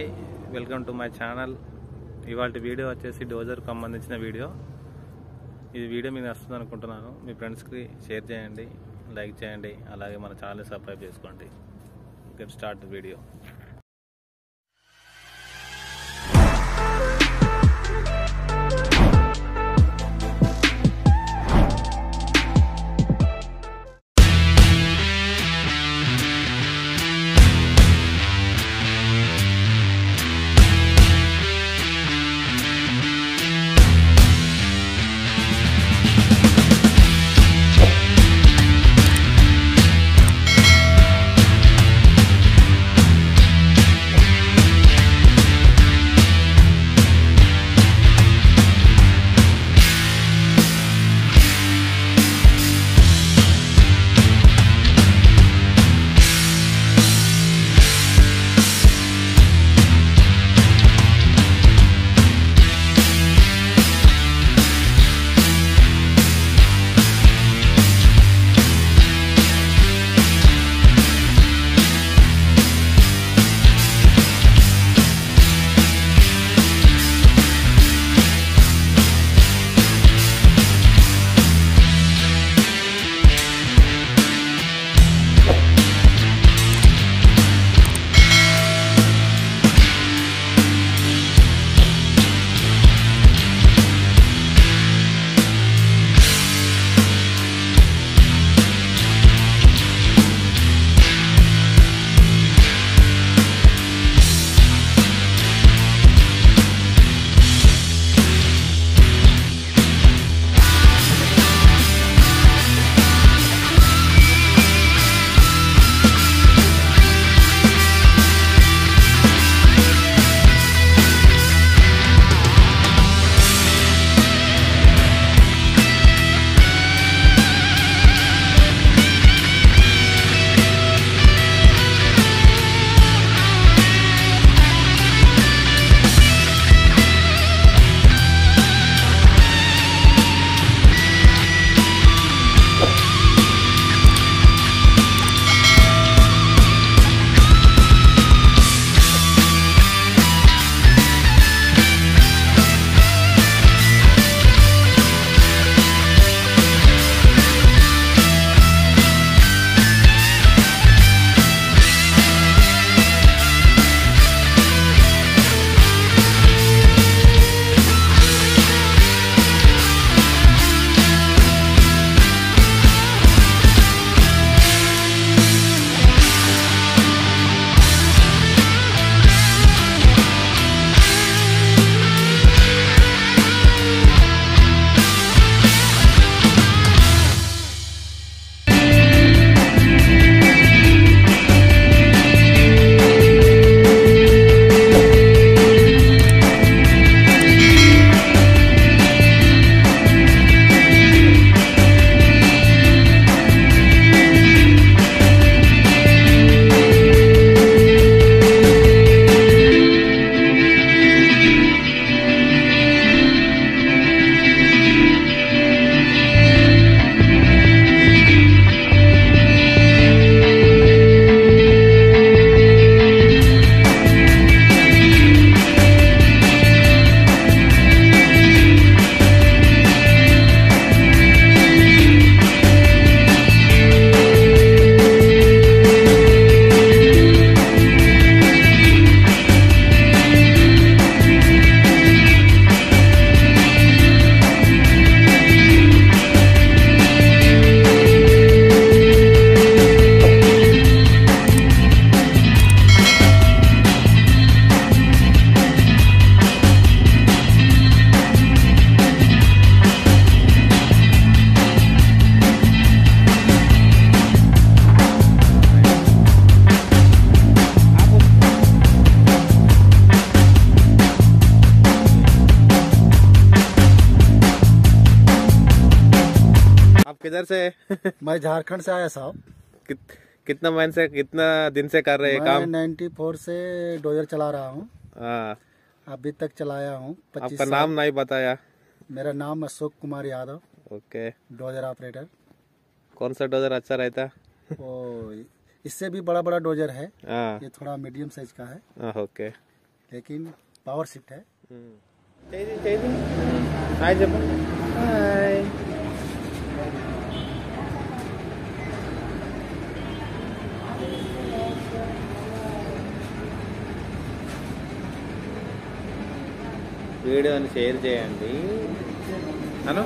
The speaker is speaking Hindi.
Hi welcome to my channel. ఇవాళ వీడియో వచ్చేసి డోజర్కి సంబంధించిన వీడియో. ఇది వీడియో మీకు నచ్చుతుంది అనుకుంటున్నాను. మీ ఫ్రెండ్స్కి షేర్ చేయండి లైక్ చేయండి అలాగే మన ఛానల్ సబ్స్క్రైబ్ చేసుకోండి. Get start video. किधर से मैं झारखंड से आया साहब कित, कितना मन से कितना दिन से कर रहे हैं काम? नाइन्टी फोर से डोजर चला रहा हूँ। हाँ। अभी तक चलाया हूँ आपका नाम नहीं बताया? मेरा नाम Ashok Kumar Yadav okay. Dozer operator. कौन सा डोजर अच्छा रहता? ओ इससे भी बड़ा बड़ा डोजर है। हाँ। ये थोड़ा मीडियम साइज़ का है। हाँ, ओके। लेकिन पावर सिट है। हम्म। Daisy, Daisy. Hi, Jabba. వీడియోని షేర్ చేయండి. అను?